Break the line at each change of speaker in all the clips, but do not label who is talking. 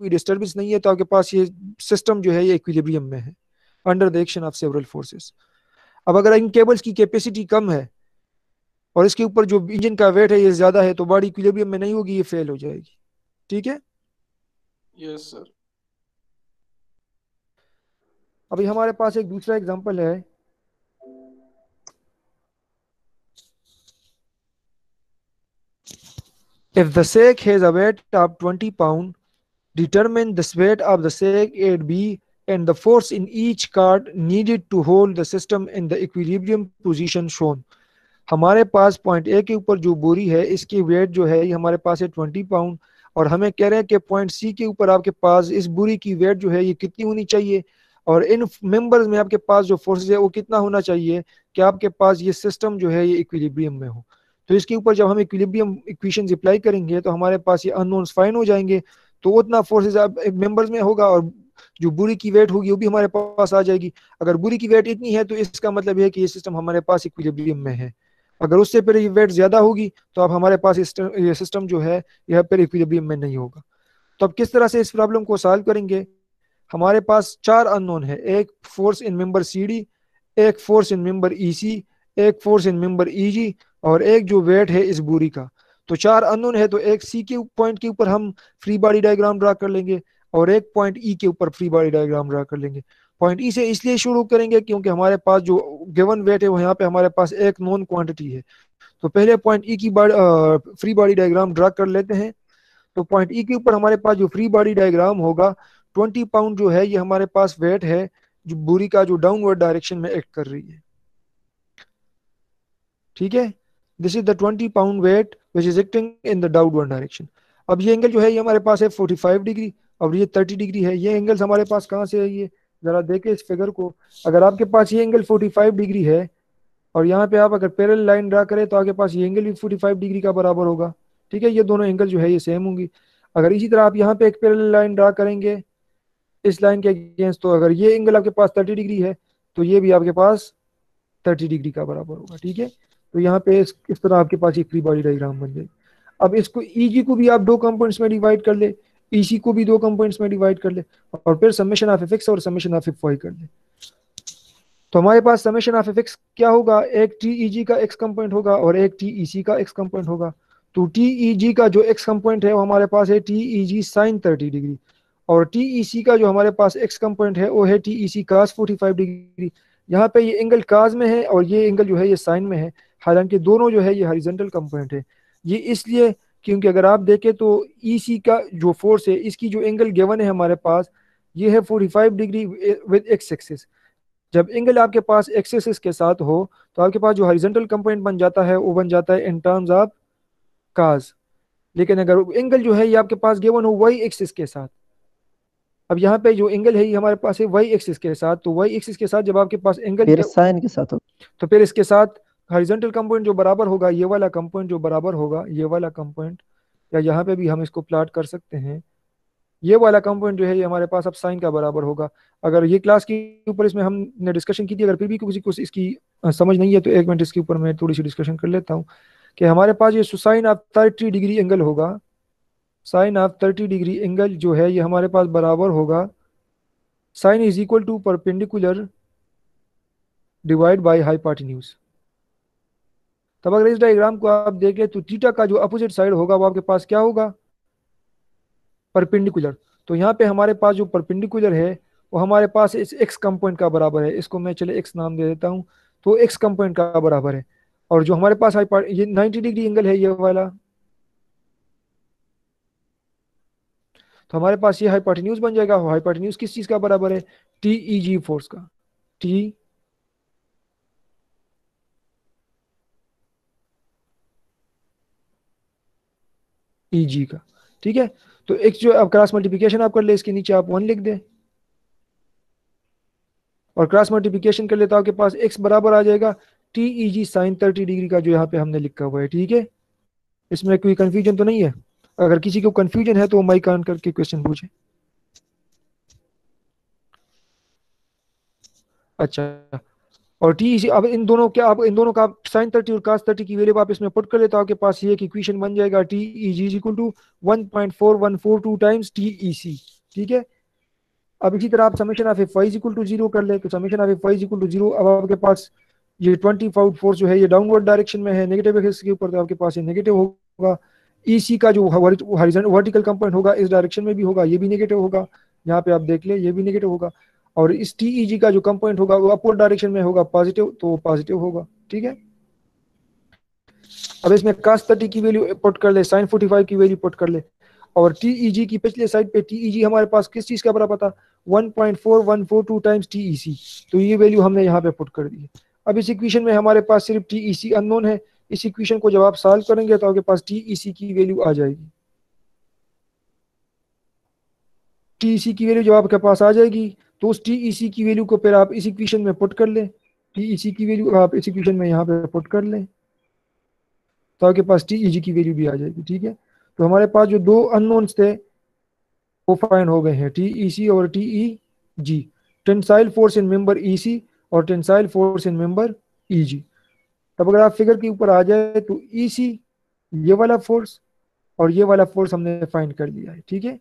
कोई डिस्टर्बेंस नहीं है तो आपके पास ये सिस्टम जो है ये इक्विलिब्रियम में है under the action of several forces अब अगर इन केबल्स की कैपेसिटी कम है और इसके ऊपर जो इंजन का वेट है ये ज़्यादा है तो बॉडी इक्विलिब्रियम में नहीं होगी ये फेल हो जाएगी। ठीक है?
यस सर
अभी हमारे पास एक दूसरा एग्जांपल है। If the sake has a weight of 20 pound, determine the weight of the at B and the force in each card needed to hold the system in the equilibrium position shown. हमारे पास point A के ऊपर जो बोरी है, इसकी wait जो है, ये हमारे पास है ट्वेंटी पाउंड और हमें कह रहे हैं कि पॉइंट सी के ऊपर आपके पास इस बोरी की वेट जो है, ये कितनी होनी चाहिए? और इन मेंबर्स में आपके पास जो फोर्सेज है, वो कितना होना चाहिए कि आपके पास ये सिस्टम जो है, ये इक्विलिब्रियम में हो? तो इसके ऊपर जब हम इक्विलिब्रियम इक्वेशन अप्लाई करेंगे तो हमारे पास ये अननोन्स फाइन हो जाएँगे। तो उतना फोर्सेज मेंबर्स में होगा और जो बुरी की वेट होगी, वो भी हमारे पास आ जाएगी। अगर बुरी की वेट इतनी है तो इसका मतलब है कि ये सिस्टम हमारे पास इक्विलिब्रियम में है। अगर उससे फिर ये वेट ज़्यादा होगी तो अब हमारे पास ये सिस्टम जो है, यह फिर इक्विलिब्रियम में नहीं होगा। तो अब किस तरह से इस प्रॉब्लम को सॉल्व करेंगे? हमारे पास चार अननोन है। एक force in member C D एक force in member E C एक फोर्स इन मेंबर ई जी और एक जो वेट है इस बुरी का। तो चार अननोन है तो एक सी के पॉइंट के ऊपर हम फ्री बॉडी डायग्राम ड्रा कर लेंगे और एक पॉइंट ई e के ऊपर फ्री बॉडी डायग्राम ड्रा कर लेंगे। पॉइंट ई e से इसलिए शुरू करेंगे क्योंकि हमारे पास जो गिवन वेट है वो यहाँ पे हमारे पास एक नॉन क्वांटिटी है। तो पहले पॉइंट ई e की बाड़, आ, फ्री बॉडी डायग्राम ड्रा कर लेते हैं। तो पॉइंट ई e के ऊपर हमारे पास जो फ्री बॉडी डायग्राम होगा ट्वेंटी पाउंड जो है ये हमारे पास वेट है जो बुरी का जो डाउनवर्ड डायरेक्शन में एक्ट कर रही है। ठीक है? This is the twenty pound weight which is acting in the downward direction अब ये एंगल जो है, ये हमारे पास है फोर्टी फाइव डिग्री और ये थर्टी डिग्री है, ये एंगल्स हमारे पास कहाँ से है ये? जरा देखे इस फिगर को। अगर आपके पास ये एंगल 45 डिग्री है, और यहाँ पे आप अगर पैरेलल लाइन ड्रा करें तो आपके पास ये एंगल भी 45 डिग्री का बराबर होगा। ठीक है? ये दोनों एंगल जो है, ये सेम होंगी। अगर इसी तरह आप यहाँ पे एक पैरेलल लाइन ड्रा करेंगे, इस लाइन के अगेंस्ट तो अगर ये एंगल आपके पास थर्टी डिग्री है तो ये भी आपके पास थर्टी डिग्री का बराबर होगा। ठीक है? तो यहाँ पे इस, इस तरह आपके पास एक फ्री बॉडी डायग्राम बन जाएगी। अब इसको ईजी को भी आप दो कंपोनेंट्स में डिवाइड कर ले इसी को भी दो कंपोनेंट्स में डिवाइड कर ले और फिर समेशन ऑफ़ एफ़ और समेशन ऑफ़ एफ़ वाई कर ले। तो हमारे पास समेशन ऑफ़ एफ़ क्या होगा? एक टी जी का एक्स कंपोनेंट होगा और एक टी ई सी का एक्स कंपोनेंट होगा। तो टी ई जी का जो एक्स कंपोनेंट है वो हमारे पास है T E G sine thirty degree और टी ई सी का जो हमारे पास एक्स कंपोनेंट है वो है T E C cos forty five degree यहाँ पे ये एंगल काज में है और ये एंगल जो है ये साइन में है। हालाँकि दोनों जो है ये हॉरिजॉन्टल कंपोनेंट है। ये इसलिए क्योंकि अगर आप देखें तो ई सी का जो फोर्स है इसकी जो एंगल गिवन है हमारे पास ये है 45 डिग्री विद एक्स एक्सिस जब एंगल आपके पास एक्स एक्सिस के साथ हो तो आपके पास जो हॉरिजॉन्टल कंपोनेंट बन जाता है वो बन जाता है इन टर्म्स ऑफ़ काज लेकिन अगर एंगल जो है ये आपके पास गेवन हो वाई एक्सिस के साथ अब यहाँ पे जो एंगल है ये हमारे पास है वाई एक्सिस के साथ तो वाई एक्सिस के साथ जब आपके पास एंगल
साइन के साथ हो।
तो फिर इसके साथ हॉरिजॉन्टल कंपोनेंट जो बराबर होगा, ये वाला कंपोनेंट जो बराबर होगा, ये वाला कंपोनेंट या यहाँ पे भी हम इसको प्लाट कर सकते हैं। ये वाला कंपोनेंट जो है, ये हमारे पास अब साइन का बराबर होगा। अगर ये क्लास के ऊपर इसमें हमने डिस्कशन की थी, अगर फिर भी किसी को इसकी समझ नहीं है तो एक मिनट इसके ऊपर मैं थोड़ी सी डिस्कशन कर लेता हूँ कि हमारे पास ये sine of thirty degree angle होगा। Sine of thirty degree angle जो है, ये हमारे पास बराबर होगा। Sine is equal to perpendicular divide by hypotenuse तब अगर इस डायग्राम को आप देखें तो थीटा का जो अपोजिट साइड होगा वो आपके पास क्या होगा? परपेंडिकुलर तो यहाँ पे हमारे पास जो परपेंडिकुलर है, वो हमारे पास इस एक्स कंपोनेंट का बराबर है। इसको मैं चले एक्स नाम दे देता हूँ तो एक्स कंपोनेंट का बराबर है। और जो हमारे पास ये 90 डिग्री एंगल है ये वाला। तो हमारे पास ये हाइपार्टिन्यूज बन जाएगा। हाइपार्टिन्यूज किस चीज़ का बराबर है? टी ई जी फोर्स का। टी ई जी का। ठीक है? तो एक जो अब क्रॉस मल्टीप्लिकेशन आप कर ले, इसके नीचे आप वन लिख दें। और क्रॉस मल्टीप्लिकेशन कर ले तो आपके पास एक्स बराबर आ जाएगा T E G sine thirty degree का जो यहाँ पे हमने लिखा हुआ है, ठीक है? इसमें कोई कंफ्यूजन तो नहीं है? अगर किसी को कंफ्यूजन है तो वो माइक ऑन करके क्वेश्चन पूछे। अच्छा और टी इसी, अब इन दोनों क्या अब इन दोनों का साइन थर्टी और कास थर्टी की वैल्यू आप इसमें पुट कर ले तो आपके पास ये इक्वेशन बन जाएगा T E G equal to one point four one four two times T E C ठीक है? अब इसी तरह आप summation of F y equal to zero कर ले तो summation of F y equal to zero अब आपके पास ये ट्वेंटी फाउट फोर्स जो है, ये डाउनवर्ड डायरेक्शन में है नेगेटिव एक्सिस के ऊपर तो आपके पास ये नेगेटिव होगा। ई सी का जो वर्टिकल कंपोनेंट होगा, इस डायरेक्शन में भी होगा, ये भी नेगेटिव होगा। यहाँ पे आप देख ले, ये भी नेगेटिव होगा। और इस टीईजी e का जो कंपोनेंट होगा, वो अपवर्ड डायरेक्शन में होगा पॉजिटिव तो पॉजिटिव होगा, ठीक है? अब इसमें कास थर्टी की वैल्यू पुट कर ले साइन फोर्टी फाइव की वैल्यू पुट कर ले, और टीईजी e की पिछले साइड पे टीईजी e हमारे पास किस चीज़ का बराबर था? 1.4142 टाइम्स टीईसी तो ये वैल्यू हमने यहाँ पे पुट कर दी अब इस इक्वेशन में हमारे पास सिर्फ़ टीईसी अननोन है, इस इक्वेशन को जब आप सॉल्व करेंगे तो आपके पास टीईसी की वैल्यू आ जाएगी। टीईसी की वैल्यू जब आपके पास आ जाएगी तो उस टी की वैल्यू को फिर आप इस इक्वेशन में पुट कर लें। टी की वैल्यू आप इस इक्वेशन में यहाँ पे पुट कर लें। तो आपके पास टीईजी की वैल्यू भी आ जाएगी, ठीक है? तो हमारे पास जो दो अननोन्स थे, वो फाइन हो गए हैं। टीईसी और T G tensile force in member EC और tensile force in member E G तब अगर आप फिगर के ऊपर आ जाए तो ईसी ये वाला फोर्स और ये वाला फोर्स हमने फाइंड कर लिया है, ठीक है?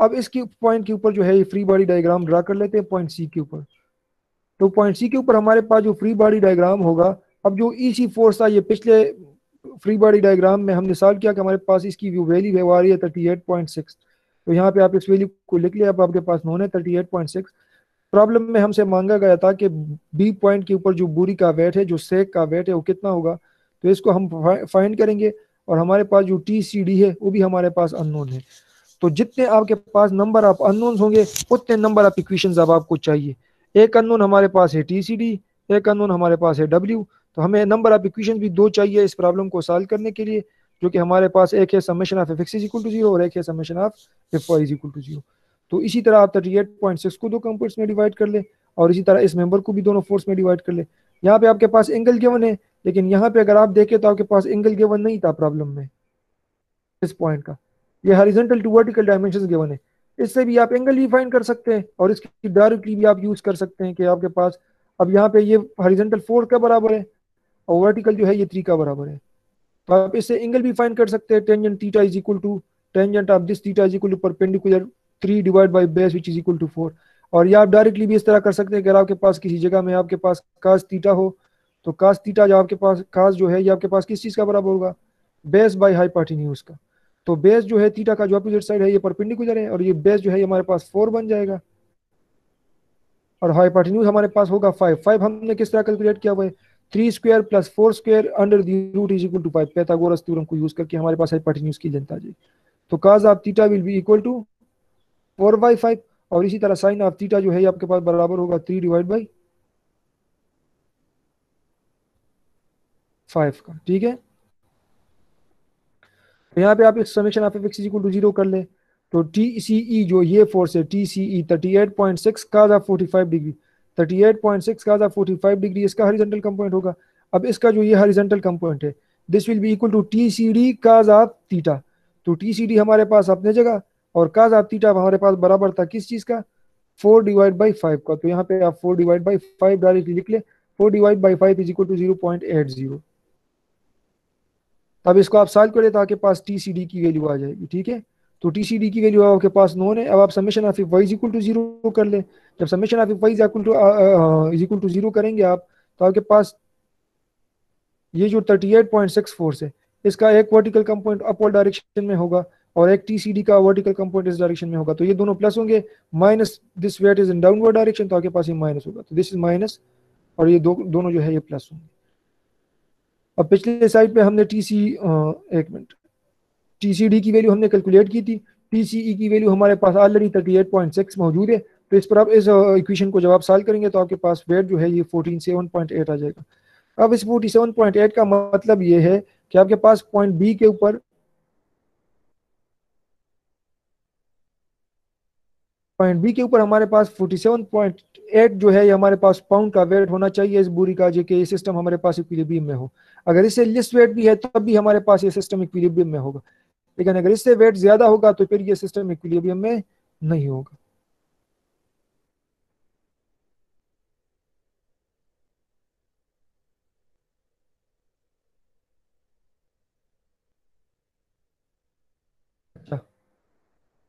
अब इसके पॉइंट के ऊपर जो है ये फ्री बॉडी डायग्राम ड्रा कर लेते हैं पॉइंट सी के ऊपर। तो पॉइंट सी के ऊपर हमारे पास जो फ्री बॉडी डायग्राम होगा, अब जो ई सी फोर्स था, ये पिछले फ्री बॉडी डायग्राम में हमने सॉल्व किया कि हमारे पास इसकी वैल्यू है, वो आ रही है थर्टी एट पॉइंट सिक्स तो यहाँ पे आप इस वैल्यू को लिख लिया, अब आपके पास नोन है thirty eight point six problem में हमसे मांगा गया था कि बी पॉइंट के ऊपर जो बुरी का वेट है, जो सेक का वेट है, वो कितना होगा? तो इसको हम फाइंड करेंगे और हमारे पास जो टी सी डी है, वो भी हमारे पास अननोन है। तो जितने आपके पास नंबर ऑफ़ अननोन होंगे, उतने नंबर ऑफ़ इक्वेशन अब आपको चाहिए। एक अननोन हमारे पास है टी सी डी एक अननोन हमारे पास है डब्ल्यू तो हमें नंबर ऑफ़ इक्वेशन भी दो चाहिए इस प्रॉब्लम को सॉल्व करने के लिए, जो कि हमारे पास एक है summation of F X is equal to zero और एक है summation of F Y is equal to zero तो इसी तरह आप थर्टी एट पॉइंट सिक्स को दो कंपोनेंट्स में डिवाइड कर ले और इसी तरह इस मेंबर को भी दोनों फोर्स में डिवाइड कर ले। यहाँ पे आपके पास एंगल गिवन है, लेकिन यहाँ पे अगर आप देखें तो आपके पास एंगल गिवन नहीं था प्रॉब्लम में, इस पॉइंट का। ये horizontal to vertical dimensions given है। इससे भी आप एंगल भी फाइंड कर सकते हैं और इसकी डायरेक्टली भी आप यूज़ कर सकते हैं कि आपके पास अब यहाँ पे ये हॉरिजॉन्टल फोर का बराबर है और वर्टिकल जो है ये थ्री का बराबर है। तो आप इससे एंगल भी फाइंड कर सकते हैं। Tangent theta is equal to tangent of this theta is equal to perpendicular three divide by base which is equal to four और ये आप डायरेक्टली भी इस तरह कर सकते हैं अगर आपके पास किसी जगह में आपके पास कास थीटा हो तो कास थीटा जो आपके पास कास जो है ये आपके पास किस चीज़ का बराबर होगा? बेस बाई हाइपार्टिन्यूज का। तो बेस जो है थीटा का जो अपोजिट साइड है, ये परपेंडिकुलर है और ये बेस जो है हमारे पास फोर बन जाएगा। और हाइपार्टिन्यूज हमारे पास होगा फाइव फाइव हमने किस तरह कैलकुलेट किया हुआ है? Three square plus four square under the root is equal to five Pythagoras theorem को यूज़ करके हमारे पास हाइपार्टिन्यूज की लेंथ आ जाएगी तो cos of theta will be equal to four by five और इसी तरह साइन ऑफ़ थीटा जो है आपके पास बराबर होगा थ्री डिवाइड बाई फाइव का। ठीक है? तो यहाँ पे आप इस summation of F equal to zero कर ले। तो टी सी ई जो ये फोर्स है T C E thirty eight point six cos forty five degree thirty eight point six cos forty five degree इसका हरिजेंटल कंपोनेंट होगा। अब इसका जो ये हरिजेंटल कंपोनेंट है this will be equal to T C D cos of theta तो T C D हमारे पास अपने जगह और काज ऑफ़ थीटा हमारे पास बराबर था किस चीज़ का? फोर डिवाइड बाई फाइव का। तो यहाँ पे आप four divide by five directly लिख ले। Four divide by five is equal to zero point eight zero अब इसको आप सॉल्व करें तो आपके पास टी सी डी की वैल्यू आ जाएगी, ठीक है? तो टी सी डी की वैल्यू आपके पास नोन है। अब आप summation of Y is equal to zero कर लें। जब summation of Y is equal to zero करेंगे आप तो आपके पास ये जो thirty eight point six force है, इसका एक वर्टिकल कंपोनेंट अपवर्ड डायरेक्शन में होगा और एक टी सी डी का वर्टिकल कंपोनेंट इस डायरेक्शन में होगा। तो ये दोनों प्लस होंगे। Minus this weight is in downward direction तो आपके पास ये माइनस होगा। तो दिस इज़ माइनस और ये दो, दोनों जो है ये प्लस होंगे। अब पिछले साइड पे हमने टी सी एक मिनट टी सी डी की वैल्यू हमने कैलकुलेट की थी. टी सी ई की वैल्यू हमारे पास already thirty eight point six मौजूद है. तो इस पर आप इस इक्वेशन को जब आप सॉल्व करेंगे तो आपके पास वेट जो है ये फोर्टीन सेवन पॉइंट एट आ जाएगा. अब इस फोर्टी सेवन पॉइंट एट का मतलब ये है कि आपके पास पॉइंट बी के ऊपर पॉइंट बी के ऊपर हमारे पास 47.8 जो है, ये हमारे पास पाउंड का वेट होना चाहिए इस बुरी का जो कि, ये सिस्टम हमारे पास इक्विलिब्रियम में हो। अगर इससे लिस्ट वेट भी है, तब तो भी हमारे पास ये सिस्टम इक्विलिब्रियम में होगा। लेकिन अगर इससे वेट ज़्यादा होगा तो फिर ये सिस्टम इक्विलिब्रियम में नहीं होगा।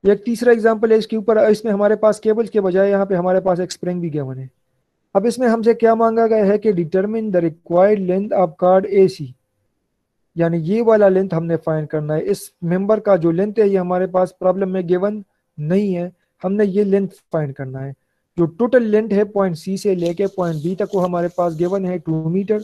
एक तीसरा एग्ज़ाम्पल है, इसके ऊपर, इसमें हमारे पास केबल के बजाय यहाँ पे हमारे पास एक स्प्रिंग भी गेवन है। अब इसमें हमसे क्या मांगा गया है कि determine the required length of cord A C यानी ये वाला लेंथ हमने फाइंड करना है। इस मेंबर का जो लेंथ है, ये हमारे पास प्रॉब्लम में गिवन नहीं है। हमने ये लेंथ फाइंड करना है। जो टोटल लेंथ है पॉइंट सी से लेके पॉइंट बी तक वो हमारे पास गेवन है टू मीटर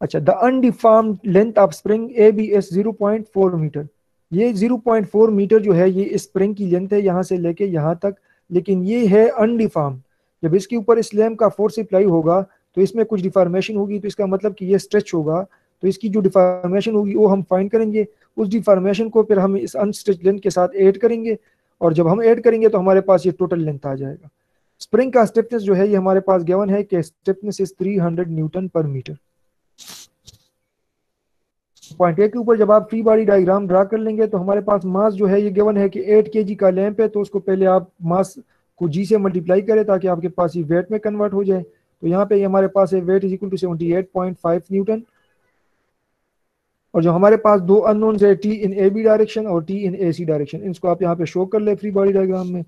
अच्छा the undeformed length of spring A B is zero point four meter ये ज़ीरो पॉइंट फोर मीटर जो है, ये स्प्रिंग की लेंथ है, यहाँ से लेके यहाँ तक। लेकिन ये है अनडिफार्म जब इसके ऊपर इस लैम्प का फोर्स अप्लाई होगा तो इसमें कुछ डिफार्मेशन होगी तो इसका मतलब कि ये स्ट्रेच होगा। तो इसकी जो डिफार्मेशन होगी, वो हम फाइंड करेंगे। उस डिफार्मेशन को फिर हम इस अनस्ट्रेच लेंथ के साथ ऐड करेंगे। और जब हम ऐड करेंगे तो हमारे पास ये टोटल लेंथ आ जाएगा। स्प्रिंग का स्टिफनेस जो है, ये हमारे पास गेवन है कि stiffness is 300 newton per meter point A के ऊपर जब आप फ्री बॉडी डायग्राम ड्रा कर लेंगे तो हमारे पास मास जो है ये गिवन है कि 8 के का लैंप है तो उसको पहले आप मास को जी से मल्टीप्लाई करें ताकि आपके पास ये वेट में कन्वर्ट हो जाए। तो यहाँ पे हमारे पास है weight is equal to seventy eight point five newton और जो हमारे पास दो अननोन है T in A B direction और T in A C direction इसको आप यहाँ पे शो कर ले फ्री बॉडी डायग्राम में।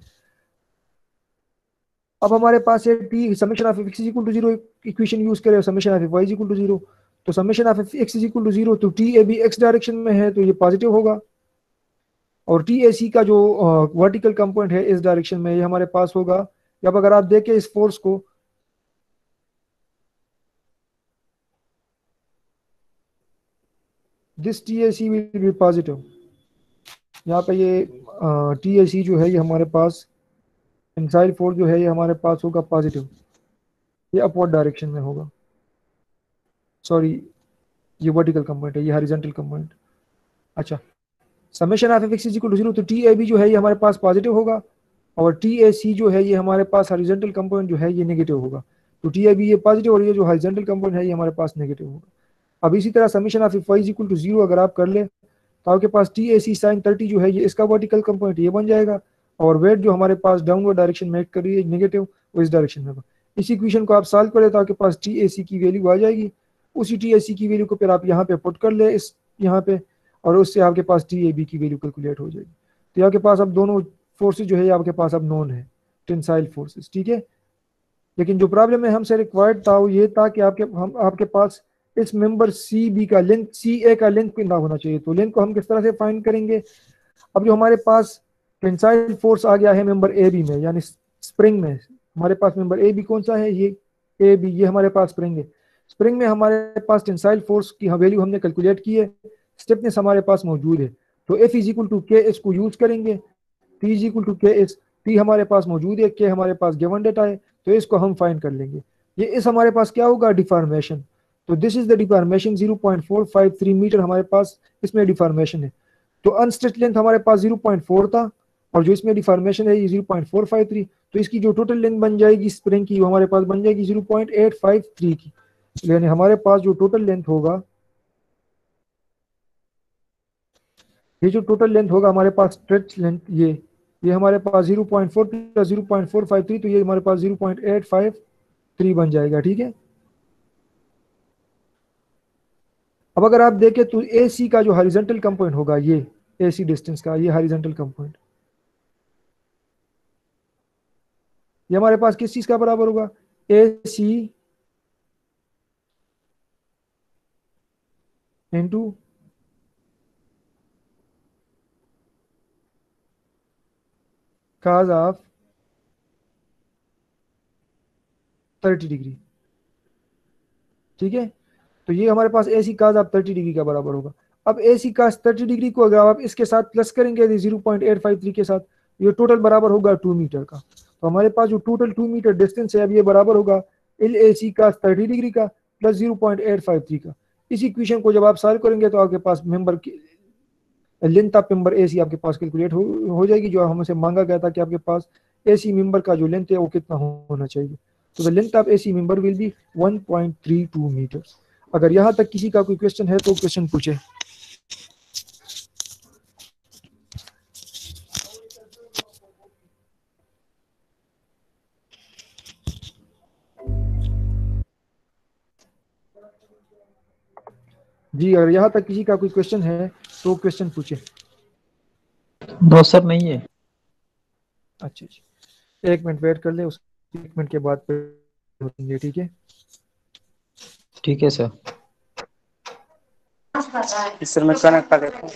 अब हमारे पास है T summation of X equal to zero equation use करें summation of Y equal to zero तो summation of F X is equal to zero तो T A B X direction में है तो ये पॉजिटिव होगा। और टी ए सी का जो वर्टिकल कंपोनेंट है इस डायरेक्शन में, ये हमारे पास होगा। अब अगर आप देखें इस फोर्स को this T A C will be positive यहाँ पे ये टी ए सी जो है, ये हमारे पास इंसाइड फोर्स जो है, ये हमारे पास होगा पॉजिटिव ये अपवर्ड डायरेक्शन में होगा। सॉरी ये वर्टिकल कंपोनेंट है, ये हॉरिजॉन्टल कंपोनेंट अच्छा summation of F equal to zero तो टी ए बी जो है, ये हमारे पास पॉजिटिव होगा, और टी ए सी जो है, ये हमारे पास हॉरिजॉन्टल कंपोनेंट जो है, ये नेगेटिव होगा. तो टी ए बी ये पॉजिटिव और ये जो हॉरिजॉन्टल कंपोनेंट है, ये हमारे पास नेगेटिव होगा. अब इसी तरह summation of F equal to zero अगर आप कर ले तो आपके पास T A C sine thirty जो है, ये इसका वर्टिकल कंपोनेंट ये बन जाएगा, और वेट जो हमारे पास डाउनवर्ड डायरेक्शन में कर रही है नेगेटिव वो इस डायरेक्शन में इस इक्वेशन को आप सॉल्व करें तो आपके पास टी ए सी की वैल्यू आ जाएगी उसी टी ए सी की वैल्यू को फिर आप यहाँ पे पुट कर ले, इस यहाँ पे, और उससे आपके पास टी ए बी की वैल्यू कैलकुलेट हो जाएगी। तो आपके पास अब दोनों फोर्सेज जो है आपके पास अब नॉन है टेंसाइल फोर्सेज ठीक है? लेकिन जो प्रॉब्लम है, हमसे रिक्वायर्ड था वो ये था कि आपके, हम, आपके पास इस मेंबर सी बी का लेंथ सी ए का लेंथ कितना होना चाहिए। तो लेंथ को हम किस तरह से फाइंड करेंगे? अब जो हमारे पास टेंसाइल फोर्स आ गया है मेंबर ए बी में, यानी स्प्रिंग में, हमारे पास मेंबर ए बी कौन सा है? ये ए बी ये हमारे पास स्प्रिंग है। स्प्रिंग में हमारे पास टेंसाइल फोर्स की वैल्यू हमने कैलकुलेट की है स्टेपनेस हमारे पास मौजूद है। तो एफ़ इज़ इक्वल टू के इसको यूज़ करेंगे T is equal to K S T हमारे पास मौजूद है के हमारे पास गिवन डेटा है तो इसको हम फाइंड कर लेंगे। ये इस हमारे पास क्या होगा? डिफॉर्मेशन तो this is the deformation 0.453 meter हमारे पास इसमें डिफॉर्मेशन है। तो अनस्ट्रेच लेंथ हमारे पास 0.4 था, और जो इसमें डिफॉर्मेशन है, ये 0.453 तो इसकी जो टोटल लेंथ बन जाएगी स्प्रिंग की, वो हमारे पास बन जाएगी 0.853 की। यानी हमारे पास जो टोटल लेंथ होगा, ये जो टोटल लेंथ होगा, हमारे पास स्ट्रेच लेंथ ये ये हमारे पास 0.4 point four plus zero point four five three तो ये हमारे पास 0.853 बन जाएगा, ठीक है? अब अगर आप देखें तो ए सी का जो हॉरिजेंटल कंपोनेंट होगा, ये ए सी डिस्टेंस का, ये हॉरिजेंटल कंपोनेंट ये हमारे पास किस चीज़ का बराबर होगा? A C into cos of 30 degree ठीक है? तो ये हमारे पास ए सी काज ऑफ़ 30 डिग्री का बराबर होगा। अब ए सी काज 30 डिग्री को अगर आप इसके साथ प्लस करेंगे 0.853 के साथ ये टोटल बराबर होगा टू मीटर का। तो हमारे पास जो टोटल टू मीटर डिस्टेंस है, अब ये बराबर होगा एल ए सी का थर्टी डिग्री का plus zero point eight five three का। इस इक्वेशन को जब आप सॉल्व करेंगे तो आपके पास member length of member A C आपके पास कैलकुलेट हो, हो जाएगी जो हमसे मांगा गया था कि आपके पास ए सी मेंबर का जो लेंथ है वो कितना होना चाहिए। तो length of A C member will be 1.32 meter अगर यहाँ तक किसी का कोई क्वेश्चन है तो क्वेश्चन पूछे। जी अगर यहाँ तक किसी का कोई क्वेश्चन है तो क्वेश्चन पूछे।
नो सर नहीं है।
अच्छा जी एक मिनट वेट कर ले उस एक मिनट के बाद होंगे ठीक है?
ठीक है सर
सर मैं कनेक्ट कर देता हूँ।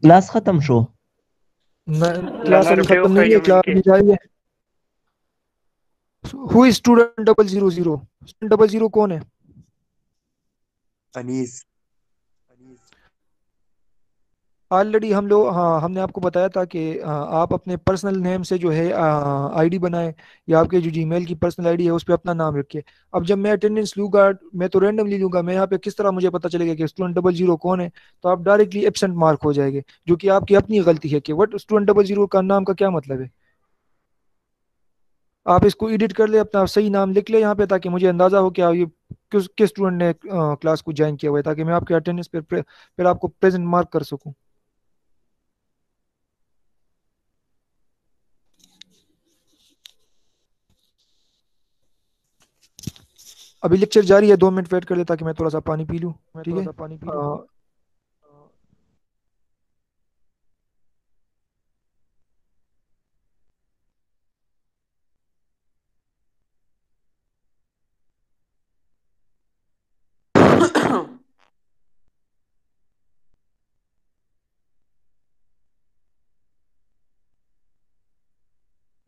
क्लास खत्म शो
क्लास खत्म नहीं है क्लास जारी है। Who is student double zero zero student double zero कौन है?
अनीस।
ऑलरेडी हम लोग हाँ हमने आपको बताया था कि आप अपने पर्सनल नेम से जो है आईडी बनाएँ या आपके जो जीमेल की पर्सनल आईडी है उस पर अपना नाम रखिए अब जब मैं अटेंडेंस लूँगा मैं तो रैंडमली लूँगा मैं यहाँ पे किस तरह मुझे पता चलेगा कि स्टूडेंट डबल ज़ीरो कौन है तो आप डायरेक्टली एबसेंट मार्क हो जाएँगे जो कि आपकी अपनी गलती है कि वट स्टूडेंट डबल ज़ीरो का नाम का क्या मतलब है। आप इसको एडिट कर ले अपना सही नाम लिख ले यहाँ पे ताकि मुझे अंदाज़ा हो कि ये किस किस स्टूडेंट ने क्लास को ज्वाइन किया हुआ है ताकि मैं आपके अटेंडेंस पर फिर आपको प्रेजेंट मार्क कर सकूँ। अभी लेक्चर जारी है दो मिनट वेट कर ले ताकि मैं थोड़ा सा पानी पी लूँ ठीक है? पानी पी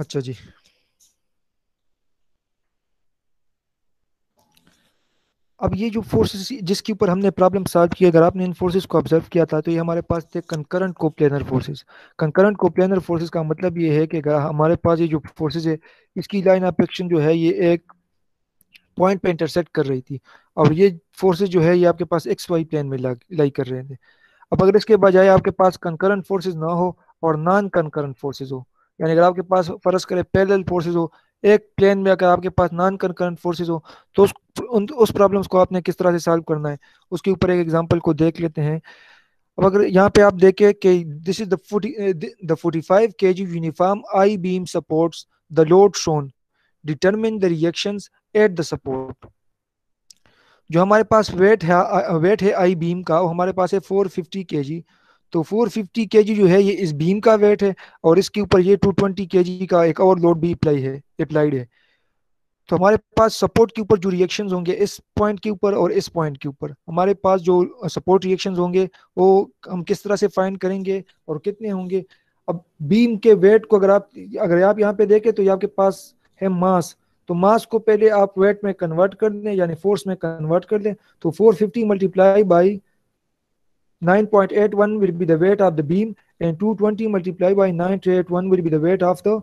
अच्छा जी। अब ये जो फोर्सेस जिसके ऊपर हमने प्रॉब्लम सॉल्व की अगर आपने इन फोर्सेस को ऑब्ज़र्व किया था तो ये हमारे पास थे concurrent coplanar forces concurrent coplanar forces का मतलब ये है कि अगर हमारे पास ये जो फोर्सेस है, इसकी लाइन ऑफ़ एक्शन जो है, ये एक पॉइंट पे इंटरसेक्ट कर रही थी। और ये फोर्सेस जो है, ये आपके पास एक्स वाई प्लेन में लाई कर रहे थे। अब अगर इसके बजाय आपके पास कंकरेंट फोर्सेज ना हो, और नॉन कंकरेंट फोर्सेज हो यानी अगर आपके पास फ़र्ज़ करें पैरेलल फोर्सेज हो एक प्लेन में अगर आपके पास नॉन कंकरेंट फोर्सेज हो तो उस उन, उस प्रॉब्लम्स को आपने किस तरह से सॉल्व करना है? उसके ऊपर एक एग्जांपल को देख लेते हैं। अब अगर यहाँ पे आप देखें कि this is the forty five K G uniform I beam supports the load shown determine the reactions at the support जो हमारे पास वेट है वेट है आई बीम का वो हमारे पास है 450 केजी तो 450 केजी जो है, ये इस बीम का वेट है और इसके ऊपर ये 220 केजी का एक और लोड भी अप्लाई है अप्लाइड है। तो हमारे पास सपोर्ट के ऊपर जो रिएक्शन होंगे इस पॉइंट के ऊपर और इस पॉइंट के ऊपर, हमारे पास जो सपोर्ट रिएक्शन होंगे, वो हम किस तरह से फाइंड करेंगे और कितने होंगे? अब बीम के वेट को अगर आप अगर आप यहाँ पे देखें तो ये आपके पास है मास तो मास को पहले आप वेट में कन्वर्ट कर दें, यानी फोर्स में कन्वर्ट कर दें तो 450 multiply by 9.81 will be the weight of the beam and 220 multiplied by 981 will be the weight of the